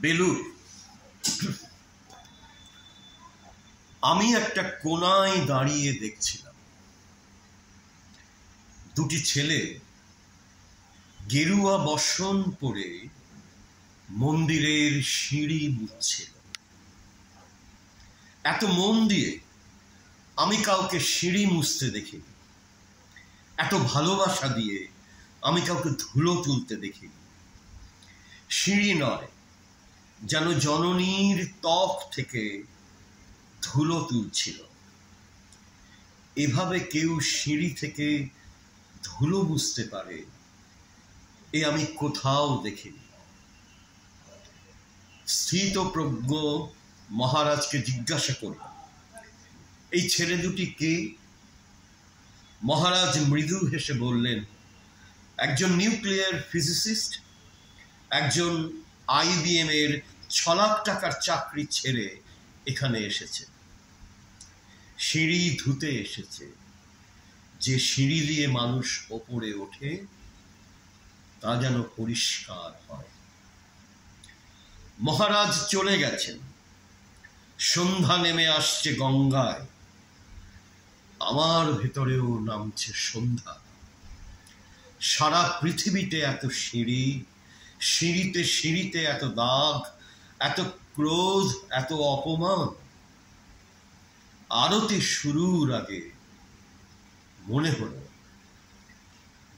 বেলুর আমি একটা কোনায় দাঁড়িয়ে দেখছিলাম। দুটি ছেলে গেরুয়া বসন পরে মন্দিরের সিঁড়ি মুছছিল। এত মন দিয়ে আমি কাউকে সিঁড়ি মুছতে দেখিনি। এত ভালোবাসা দিয়ে আমি কাউকে ধুলো তুলতে দেখিনি। সিঁড়ি নয় যেন জননীর ত্বক থেকে ধুলো তুলছিল। এভাবে কেউ সিঁড়ি থেকে ধুলো বুঝতে পারে, এ আমি কোথাও দেখিনি। স্থিত প্রজ্ঞ মহারাজকে জিজ্ঞাসা করল এই ছেলে দুটি কে? মহারাজ মৃদু হেসে বললেন, একজন নিউক্লিয়ার ফিজিসিস্ট, একজন আইবিএম এর ছ লাখ টাকার চাকরি ছেড়ে এখানে এসেছে। সিঁড়ি ধুতে এসেছে। যে সিঁড়ি দিয়ে মানুষ ওপরে ওঠে, তা যেন পরিষ্কার হয়। মহারাজ চলে গেছেন। সন্ধ্যা নেমে আসছে গঙ্গায়। আমার ভেতরেও নামছে সন্ধ্যা। সারা পৃথিবীতে এত সিঁড়ি সিঁড়িতে সিঁড়িতে এত দাগ, এত ক্রোধ, এত অপমান। আরতি শুরুর আগে মনে হলো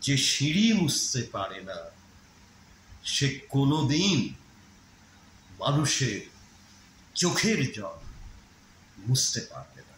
যে সিঁড়ি মুছতে পারে না, সে কোনোদিন মানুষের চোখের জল মুছতে পারবে না।